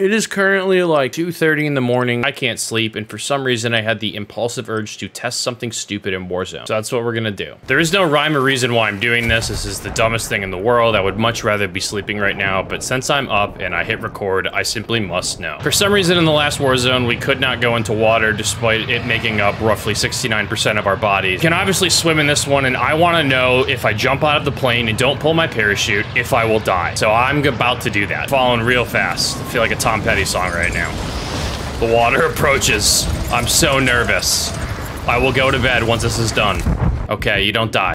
It is currently like 2.30 in the morning. I can't sleep, and for some reason I had the impulsive urge to test something stupid in Warzone. So that's what we're gonna do. There is no rhyme or reason why I'm doing this. This is the dumbest thing in the world. I would much rather be sleeping right now, but since I'm up and I hit record, I simply must know. For some reason in the last Warzone, we could not go into water despite it making up roughly 69% of our bodies. Can obviously swim in this one, and I wanna know if I jump out of the plane and don't pull my parachute, if I will die. So I'm about to do that. Falling real fast. I feel like a Tom Petty song right now. The water approaches. I'm so nervous. I will go to bed once this is done. Okay, you don't die.